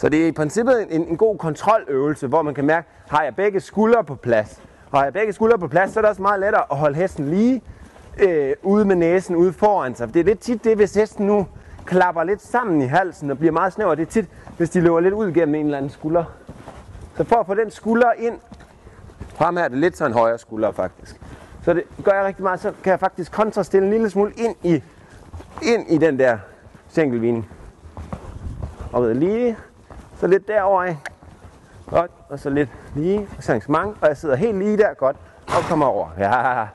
Så det er i princippet en, en god kontroløvelse, hvor man kan mærke, har jeg begge skuldre på plads? Og har jeg begge skuldre på plads, så er det også meget lettere at holde hesten lige øh, ude med næsen ude foran sig. For det er lidt tit det, hvis hesten nu klapper lidt sammen i halsen og bliver meget snæver. Det er tit, hvis de løber lidt ud gennem en eller anden skulder. Så for at få den skulder ind, frem her er det lidt så en højre skulder faktisk. Så det gør jeg rigtig meget, så kan jeg faktisk kontrastille en lille smule ind i, ind i den der sænkelvigning. Og ved lige, så lidt derover af. Godt, og så lidt lige, og så mange, og jeg sidder helt lige der, godt, og kommer over. Ja,